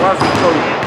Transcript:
Лазер Лазер Сверху.